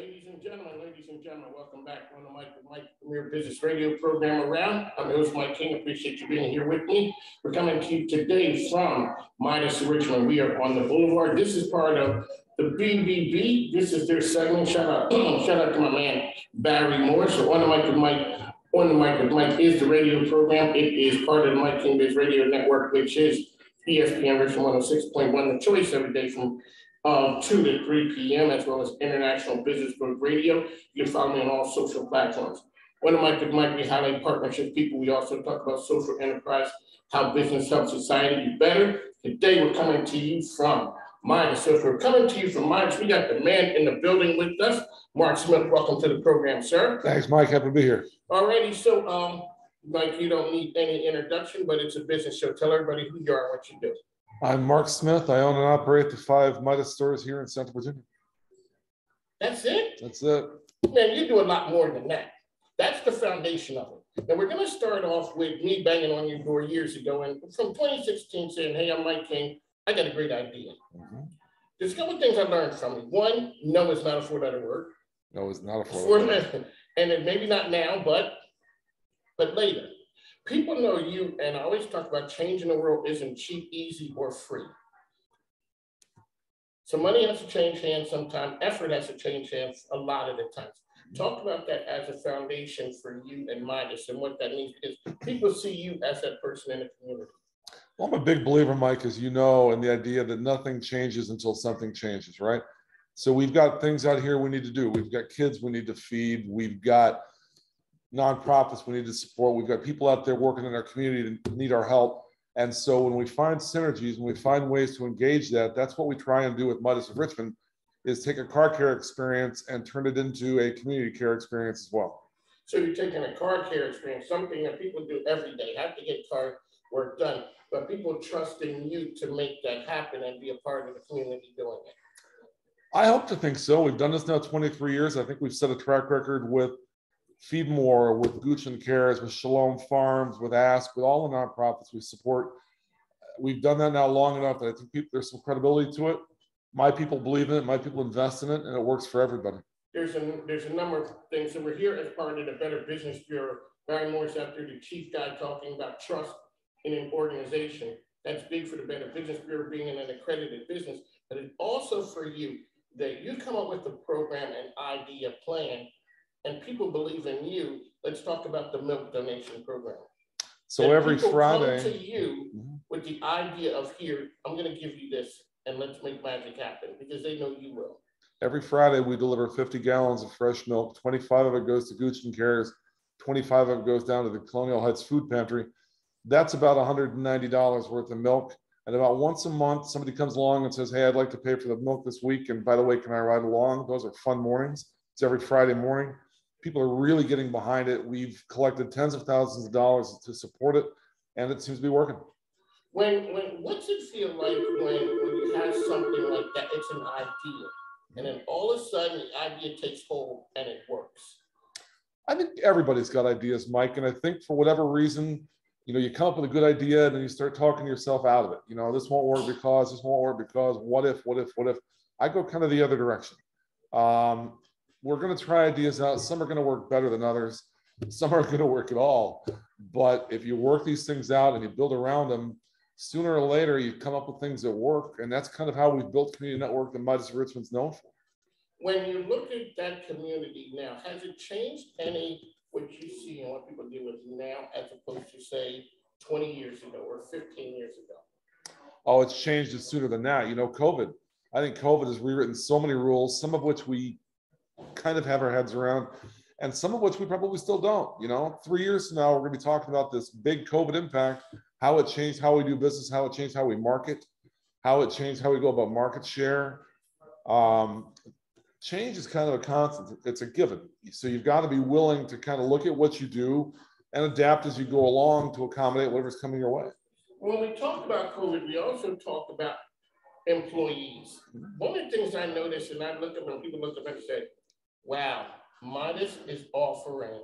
Ladies and gentlemen, ladies and gentlemen, welcome back on the Mike, Mike Premier Business Radio program around. I'm host, Mike King. Appreciate you being here with me. We're coming to you today from Midas Richmond. We are on the Boulevard. This is part of the BBB. This is their segment. Shout out, shout out to my man Barry Moore. So on the mic with Mike, on the with Mike is the radio program. It is part of the Mike King Biz Radio Network, which is ESPN Richmond 106.1, the choice every day from um, 2 to 3 p.m., as well as International Business Book Radio. You can follow me on all social platforms. One of my good might be highlight partnership people. We also talk about social enterprise, how business helps society be better. Today, we're coming to you from Midas. So if we're coming to you from Midas, we got the man in the building with us, Mark Smith. Welcome to the program, sir. Thanks, Mike. Happy to be here. Alrighty, so um, Mike, you don't need any introduction, but it's a business show. Tell everybody who you are and what you do. I'm Mark Smith. I own and operate the five Midas stores here in Central Virginia. That's it? That's it. Man, you do a lot more than that. That's the foundation of it. Now we're going to start off with me banging on your door years ago, and from 2016 saying, "Hey, I'm Mike King. I got a great idea." Mm-hmm. There's a couple of things I learned from it. One, no, it's not a four-letter word. No, it's not a four-letter. word. and then maybe not now, but but later people know you, and I always talk about changing the world isn't cheap, easy, or free. So money has to change hands sometimes, Effort has to change hands a lot of the times. Talk about that as a foundation for you and Midas and what that means because people see you as that person in the community. Well, I'm a big believer, Mike, as you know, in the idea that nothing changes until something changes, right? So we've got things out here we need to do. We've got kids we need to feed. We've got nonprofits we need to support. We've got people out there working in our community that need our help. And so when we find synergies and we find ways to engage that, that's what we try and do with Midas of Richmond is take a car care experience and turn it into a community care experience as well. So you're taking a car care experience, something that people do every day, have to get car work done, but people trust in you to make that happen and be a part of the community doing it. I hope to think so. We've done this now 23 years. I think we've set a track record with Feed More, with Goochland Cares, with Shalom Farms, with Ask, with all the nonprofits we support. We've done that now long enough that I think people, there's some credibility to it. My people believe in it, my people invest in it, and it works for everybody. There's a there's a number of things. So we're here as part of the Better Business Bureau. Barry Morris there, the chief guy talking about trust in an organization. That's big for the Better Business Bureau being an accredited business, but it's also for you that you come up with the program and idea plan and people believe in you, let's talk about the milk donation program. So and every Friday, come to you mm-hmm. with the idea of here, I'm going to give you this, and let's make magic happen because they know you will. Every Friday, we deliver 50 gallons of fresh milk. 25 of it goes to Goochland Cares. 25 of it goes down to the Colonial Heights Food Pantry. That's about $190 worth of milk. And about once a month, somebody comes along and says, Hey, I'd like to pay for the milk this week. And by the way, can I ride along? Those are fun mornings. It's every Friday morning people are really getting behind it. We've collected tens of thousands of dollars to support it, and it seems to be working. When, when what's it feel like when, when you have something like that? It's an idea, and then all of a sudden the idea takes hold and it works. I think everybody's got ideas, Mike, and I think for whatever reason, you know, you come up with a good idea and then you start talking yourself out of it. You know, this won't work because this won't work because what if, what if, what if? I go kind of the other direction. Um, we're going to try ideas out. Some are going to work better than others. Some aren't going to work at all. But if you work these things out and you build around them, sooner or later you come up with things that work. And that's kind of how we've built community network that Midas Richmond's known for. When you look at that community now, has it changed any what you see and what people do with now as opposed to say 20 years ago or 15 years ago? Oh, it's changed it sooner than that. You know, COVID. I think COVID has rewritten so many rules, some of which we kind of have our heads around, and some of which we probably still don't. You know, three years from now, we're going to be talking about this big COVID impact, how it changed how we do business, how it changed how we market, how it changed how we go about market share. Um, change is kind of a constant, it's a given. So you've got to be willing to kind of look at what you do and adapt as you go along to accommodate whatever's coming your way. When we talk about COVID, we also talk about employees. One of the things I noticed, and I looked up when people looked up and said, wow, Midas is offering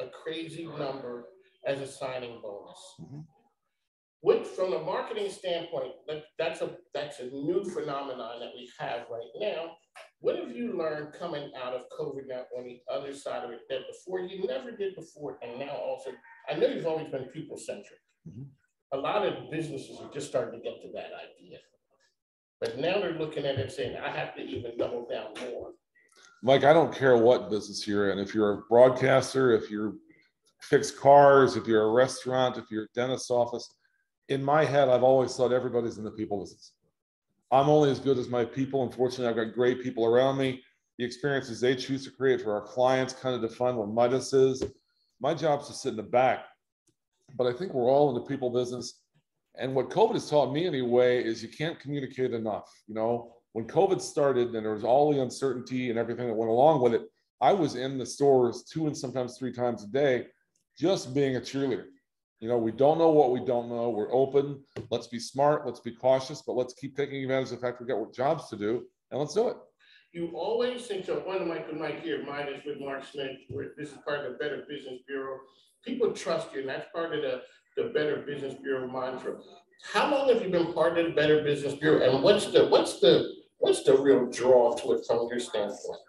a crazy number as a signing bonus. Mm-hmm. Which, from a marketing standpoint, that, that's a that's a new phenomenon that we have right now. What have you learned coming out of COVID now on the other side of it that before you never did before and now also, I know you've always been people centric. Mhm. A lot of businesses are just starting to get to that idea. But now they're looking at it saying, I have to even double down more. Mike, I don't care what business you're in. If you're a broadcaster, if you're fix cars, if you're a restaurant, if you're a dentist's office, in my head, I've always thought everybody's in the people business. I'm only as good as my people. Unfortunately, I've got great people around me. The experiences they choose to create for our clients kind of define what Midas is. My job is to sit in the back, but I think we're all in the people business. And what COVID has taught me anyway is you can't communicate enough. You know, when COVID started and there was all the uncertainty and everything that went along with it, I was in the stores two and sometimes three times a day, just being a cheerleader. You know, we don't know what we don't know. We're open. Let's be smart. Let's be cautious, but let's keep taking advantage of the fact we've got jobs to do and let's do it. You always think so. One of my, good Mike here, mine is with Mark Smith, where this is part of the Better Business Bureau. People trust you, and that's part of the, the Better Business Bureau mantra. How long have you been part of the Better Business Bureau, and what's the, what's the, what's the real draw to it from your standpoint?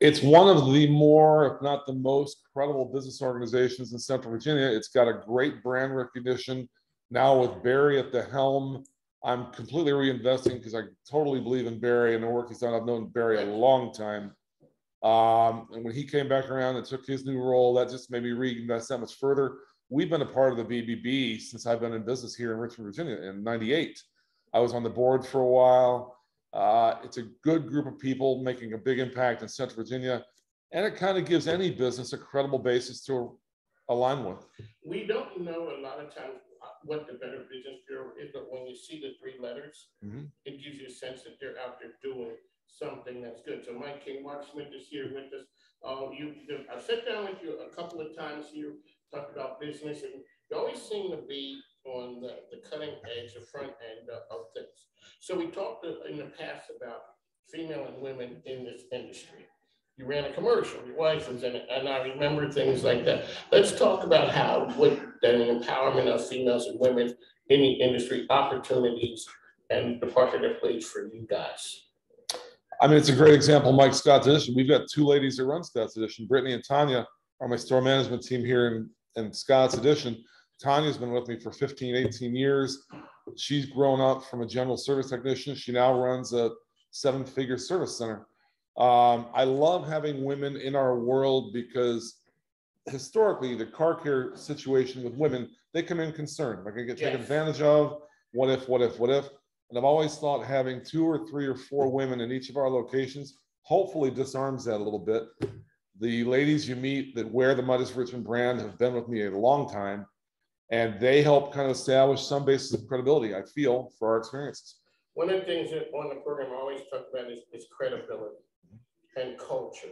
It's one of the more, if not the most credible business organizations in Central Virginia. It's got a great brand recognition. Now with Barry at the helm, I'm completely reinvesting because I totally believe in Barry and the work he's done. I've known Barry a long time. Um, and when he came back around and took his new role, that just made me reinvest that much further. We've been a part of the BBB since I've been in business here in Richmond, Virginia in 98. I was on the board for a while. Uh, it's a good group of people making a big impact in Central Virginia. And it kind of gives any business a credible basis to align with. We don't know a lot of times what the Better Business Bureau is, but when you see the three letters, Mhm. it gives you a sense that they're out there doing something that's good. So Mike King, Mark Smith is here with us. Uh, you, I've sat down with you a couple of times here, talked about business, and you always seem to be on the, the cutting edge, the front end of- things. So we talked in the past about female and women in this industry. You ran a commercial, your wife was in it, and I remember things like that. Let's talk about how, what, the empowerment of females and women in the industry, opportunities, and the part that it plays for you guys. I mean, it's a great example, Mike Scott's Addition. We've got two ladies that run Scott's Addition. Brittany and Tanya are my store management team here in, in Scott's Addition. Tanya's been with me for 15, 18 years. She's grown up from a general service technician. She now runs a seven figure service center. Um, I love having women in our world because historically, the car care situation with women, they come in concerned, like I get taken Yes. advantage of. What if, what if, what if? And I've always thought having two or three or four women in each of our locations hopefully disarms that a little bit. The ladies you meet that wear the Midas Richmond brand have been with me a long time. And they help kind of establish some basis of credibility, I feel, for our experiences. One of the things that on the program I always talk about is, is credibility and culture.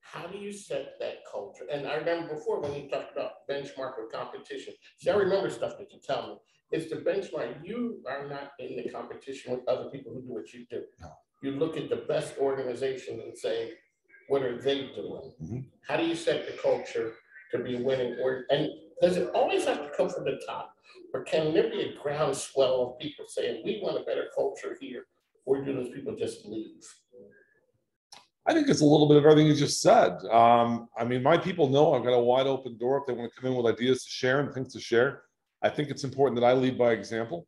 How do you set that culture? And I remember before when you talked about benchmark or competition. See, I remember stuff that you tell me. It's the benchmark. You are not in the competition with other people who do what you do. No. You look at the best organization and say, what are they doing? Mhm. How do you set the culture to be winning? Or and does it always have to come from the top? Or can there be a groundswell of people saying, we want a better culture here? Or do those people just leave? I think it's a little bit of everything you just said. Um, I mean, my people know I've got a wide open door if they want to come in with ideas to share and things to share. I think it's important that I lead by example.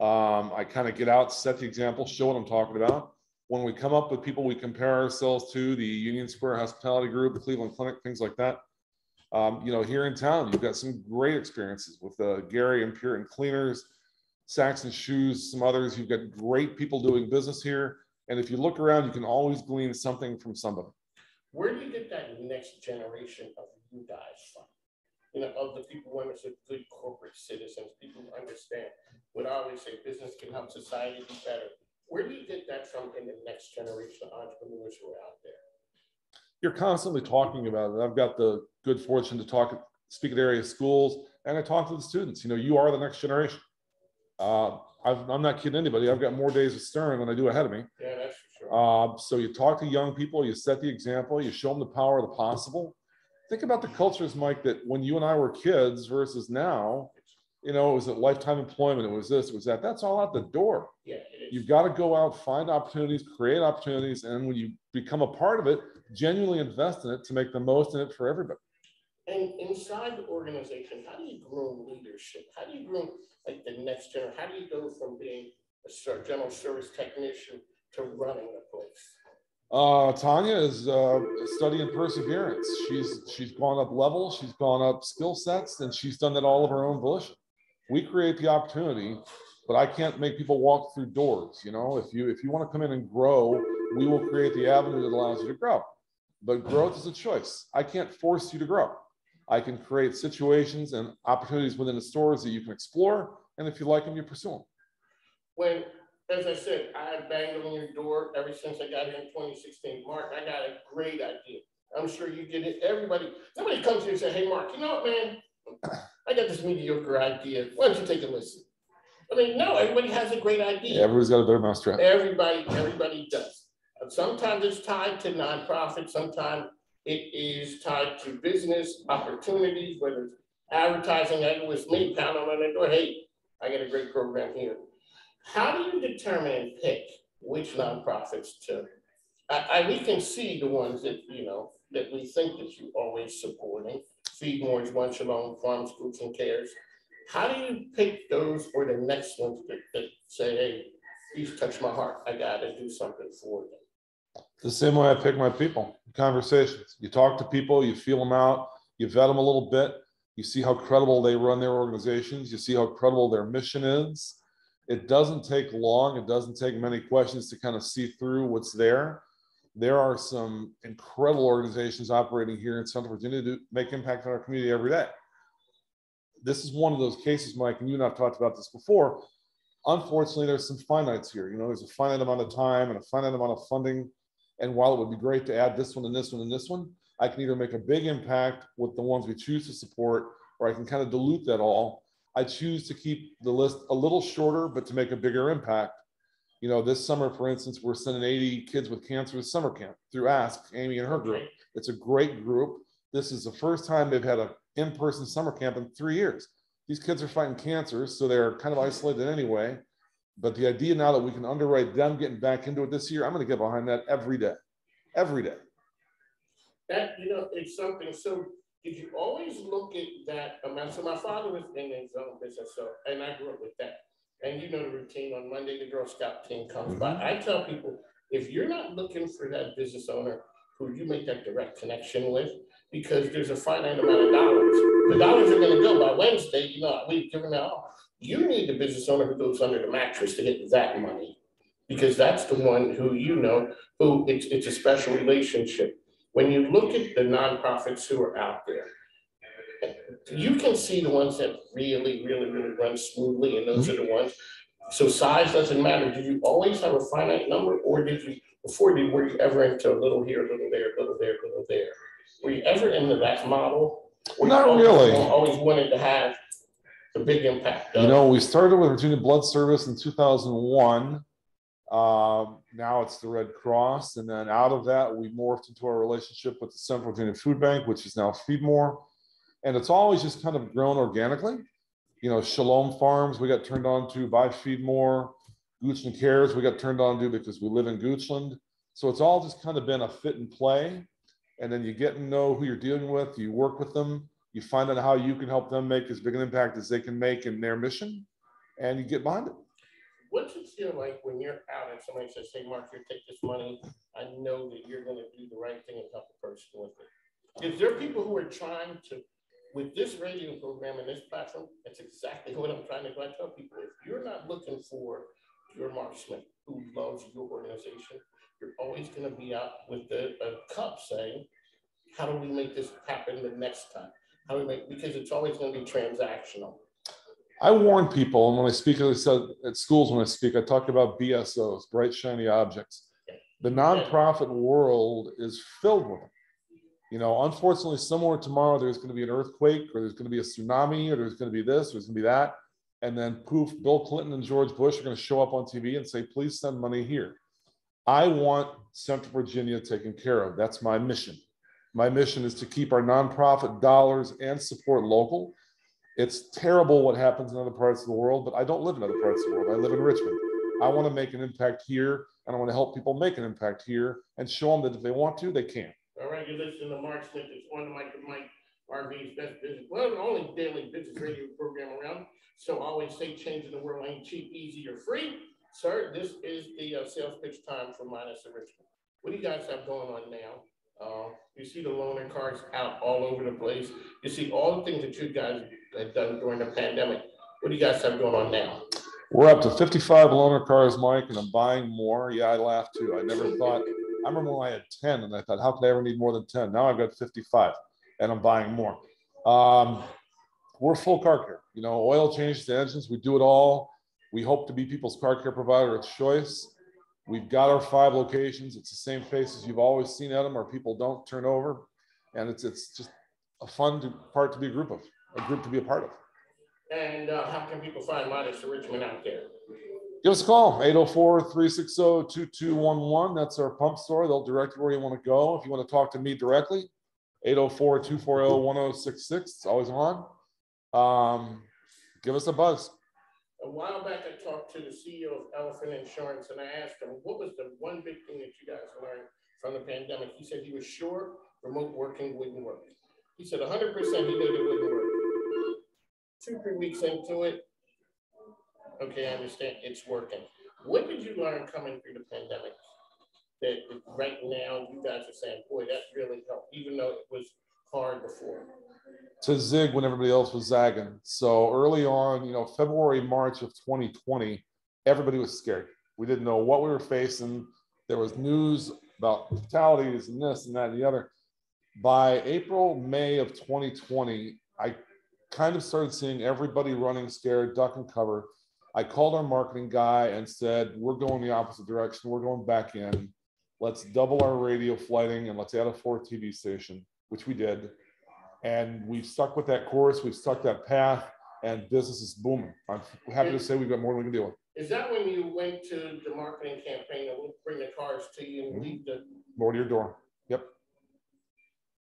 Um, I kind of get out, set the example, show what I'm talking about. When we come up with people we compare ourselves to, the Union Square Hospitality Group, Cleveland Clinic, things like that. Um, you know, here in town, you've got some great experiences with uh, Gary and Puritan Cleaners, Saxon Shoes, some others. You've got great people doing business here. And if you look around, you can always glean something from somebody. Where do you get that next generation of you guys from? You know, of the people who are good corporate citizens, people who understand what I always say, business can help society be better. Where do you get that from in the next generation of entrepreneurs who are out there? You're constantly talking about it. I've got the good fortune to talk, speak at area schools, and I talk to the students. You know, you are the next generation. Uh, I've, I'm not kidding anybody. I've got more days of Stern than I do ahead of me. Yeah, that's for sure. Uh, so you talk to young people, you set the example, you show them the power of the possible. Think about the cultures, Mike, that when you and I were kids versus now, you know, it was a lifetime employment, it was this, it was that, that's all out the door. Yeah. You've got to go out, find opportunities, create opportunities, and when you become a part of it, genuinely invest in it to make the most in it for everybody. And inside the organization, how do you groom leadership? How do you groom like the next generation? How do you go from being a general service technician to running the place? Uh, Tanya is uh, studying perseverance. She's she's gone up levels, she's gone up skill sets, and she's done that all of her own volition. We create the opportunity, but I can't make people walk through doors. You know, if you if you want to come in and grow, we will create the avenue that allows you to grow. But growth is a choice. I can't force you to grow. I can create situations and opportunities within the stores that you can explore, and if you like them, you pursue them. When, as I said, I have banged on your door ever since I got here in 2016. Mark, I got a great idea. I'm sure you get it. Everybody, somebody comes here and say, hey, Mark, you know what, man? I got this mediocre idea. Why don't you take a listen? I mean, no, everybody has a great idea. Everybody's got a better mousetrap. Everybody, everybody does. Sometimes it's tied to nonprofit, sometimes it is tied to business opportunities, whether it's advertising, it was me pounding on the door, hey, I got a great program here. How do you determine and pick which nonprofits to? I, I, we can see the ones that, you know, that we think that you always supporting, Feed More is One Shalom, Farm Schools and Cares. How do you pick those or the next ones that, that say, hey, these touch my heart, I gotta do something for them? The same way I pick my people, conversations. You talk to people, you feel them out, you vet them a little bit, you see how credible they run their organizations, you see how credible their mission is. It doesn't take long, it doesn't take many questions to kind of see through what's there. There are some incredible organizations operating here in Central Virginia to make impact on our community every day. This is one of those cases, Mike, and you and I've talked about this before. Unfortunately, there's some finites here. You know, there's a finite amount of time and a finite amount of funding. And while it would be great to add this one and this one and this one, I can either make a big impact with the ones we choose to support, or I can kind of dilute that all. I choose to keep the list a little shorter, but to make a bigger impact. You know, this summer, for instance, we're sending 80 kids with cancer to summer camp through Ask, Amy and her group. It's a great group. This is the first time they've had an in-person summer camp in three years. These kids are fighting cancer, so they're kind of isolated anyway. But the idea now that we can underwrite them getting back into it this year, I'm going to get behind that every day, every day. That, you know, it's something, so did you always look at that um, amount? So my father was in his own business, so, and I grew up with that. And you know the routine, on Monday, the Girl Scout team comes by. Mm-hmm. I tell people, if you're not looking for that business owner who you make that direct connection with, because there's a finite amount of dollars. The dollars are gonna go by Wednesday, you know, we've given that off. You need the business owner who goes under the mattress to get that money. Because that's the one who you know, who it's, it's a special relationship. When you look at the nonprofits who are out there, you can see the ones that really, really, really run smoothly, and those are the ones. So size doesn't matter. Did you always have a finite number, or did you, before, did, were you ever into a little here, a little there, a little there, a little there? Were you ever into that model? Not really. Always wanted to have the big impact. You know, we started with Virginia Blood Service in 2001. Um, now it's the Red Cross. And then out of that, we morphed into our relationship with the Central Virginia Food Bank, which is now Feed More. And it's always just kind of grown organically. You know, Shalom Farms, we got turned on to by Feed More. Goochland Cares, we got turned on to because we live in Goochland. So it's all just kind of been a fit and play. And then you get to know who you're dealing with, you work with them, you find out how you can help them make as big an impact as they can make in their mission, and you get behind it. What's it feel like when you're out and somebody says, hey, Mark, here, take this money. I know that you're gonna do the right thing and help the person with it. Is there people who are trying to, with this radio program and this platform, that's exactly what I'm trying to do. I tell people, if you're not looking for your Mark Smith who loves your organization, you're always gonna be out with the, a cup saying, how do we make this happen the next time? How we make, because it's always gonna be transactional. I warn people, and when I speak at, at schools, when I speak, I talk about BSOs, bright shiny objects. The nonprofit world is filled with them. You know, unfortunately, somewhere tomorrow there's going to be an earthquake, or there's going to be a tsunami, or there's going to be this, or there's going to be that, and then poof, Bill Clinton and George Bush are going to show up on TV and say, "Please send money here." I want Central Virginia taken care of. That's my mission. My mission is to keep our nonprofit dollars and support local It's terrible what happens in other parts of the world, but I don't live in other parts of the world. I live in Richmond. I want to make an impact here and I want to help people make an impact here and show them that if they want to, they can. All right, you're listening to Mark Smith, it's on the mic with Mike, RV's best business, well, the only daily business radio program around. So I always say changing the world ain't cheap, easy, or free. Sir, this is the uh, sales pitch time for Midas of Richmond. What do you guys have going on now? Uh, you see the loaner cars out all over the place. You see all the things that you guys have done during the pandemic. What do you guys have going on now? We're up to 55 loaner cars, Mike, and I'm buying more. Yeah, I laughed too. I never thought, I remember when I had 10 and I thought, how could I ever need more than 10? Now I've got 55 and I'm buying more. Um, we're full car care. You know, oil changes, the engines, we do it all. We hope to be people's car care provider of choice. We've got our five locations. It's the same faces you've always seen at them, where people don't turn over, and it's it's just a fun to, part to be a group of, a group to be a part of. And uh, how can people find of Richmond out there? Give us a call, 804-360-2211. That's our pump store. They'll direct you where you want to go. If you want to talk to me directly, 804-240-1066. It's always on. Um, give us a buzz. A while back, I talked to the CEO of Elephant Insurance and I asked him, what was the one big thing that you guys learned from the pandemic? He said he was sure remote working wouldn't work. He said 100% he knew it wouldn't work. Two, three weeks into it, okay, I understand it's working. What did you learn coming through the pandemic? That right now you guys are saying, boy, that really helped, even though it was hard before. To zig when everybody else was zagging. So early on, you know, February, March of 2020, everybody was scared. We didn't know what we were facing. There was news about fatalities and this and that and the other. By April, May of 2020, I kind of started seeing everybody running scared, duck and cover. I called our marketing guy and said, We're going the opposite direction. We're going back in. Let's double our radio flighting and let's add a fourth TV station, which we did and we've stuck with that course, we've stuck that path, and business is booming. I'm happy to say we've got more than we can deal with. Is that when you went to the marketing campaign and we'll bring the cars to you and mm-hmm. leave the, More to your door. Yep.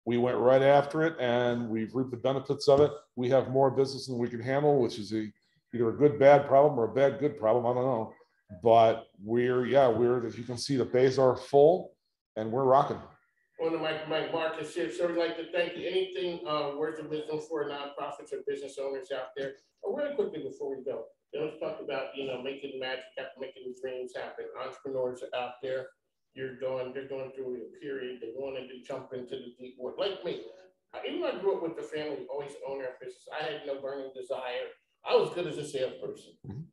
We went right after it and we've reaped the benefits of it. We have more business than we can handle, which is a, either a good, bad problem or a bad, good problem. I don't know. But we're, yeah, we're, as you can see, the bays are full and we're rocking. On the mic, Mike Marcus here, so I'd like to thank you. Anything, uh, words of wisdom for nonprofits or business owners out there? Oh, really quickly before we go, let's talk about, you know, making magic happen, making dreams happen. Entrepreneurs are out there. You're going, they're going through a period, they wanted to jump into the deep water, like me. Even though I grew up with the family, always own their business. I had no burning desire. I was good as a salesperson. Mhm.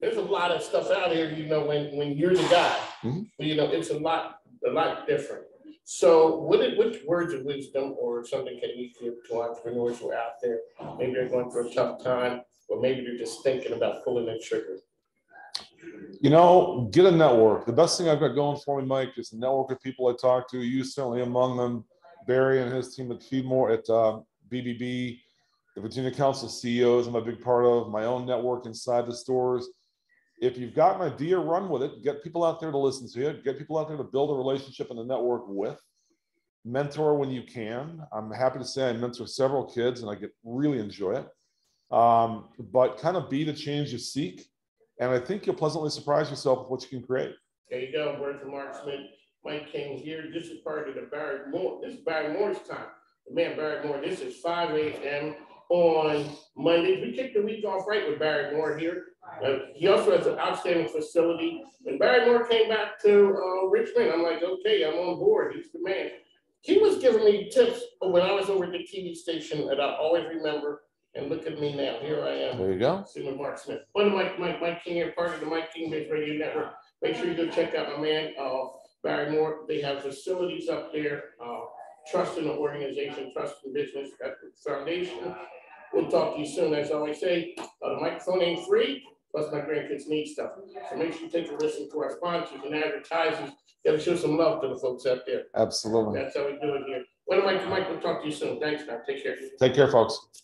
There's a lot of stuff out here, you know, when, when you're the guy, Mhm. you know, it's a lot, a lot different. So what, which words of wisdom or something can you give to entrepreneurs who are out there? Maybe they're going through a tough time, or maybe they're just thinking about pulling the trigger. You know, get a network. The best thing I've got going for me, Mike, is the network of people I talk to. You certainly among them. Barry and his team at Feedmore at uh, BBB, the Virginia Council CEOs. I'm a big part of my own network inside the stores. If you've got an idea, run with it. Get people out there to listen to you. Get people out there to build a relationship and a network with. Mentor when you can. I'm happy to say I mentor several kids and I get really enjoy it. Um, but kind of be the change you seek. And I think you'll pleasantly surprise yourself with what you can create. There you go, Mark Smith, Mike King here. This is part of the Barry Moore, this is Barry Moore's time. The man Barry Moore, this is five AM on Monday. We kicked the week off right with Barry Moore here. Uh, he also has an outstanding facility. When Barry Moore came back to uh, Richmond, I'm like, okay, I'm on board. He's the man. He was giving me tips when I was over at the TV station that I always remember. And look at me now. Here I am. There you go. Sitting with Mark Smith. One of Mike, Mike, Mike King here, part of the Mike King Radio Network. Make sure you go check out my man, uh, Barry Moore. They have facilities up there, uh, trust in the organization, trust in business, that's the foundation. We'll talk to you soon. As I always say, uh, the microphone ain't free, plus my grandkids need stuff. So make sure you take a listen to our sponsors and advertisers. You Gotta show some love to the folks out there. Absolutely. That's how we do it here. One of Mike, Mike, we'll talk to you soon. Thanks, man. Take care. Take care, folks.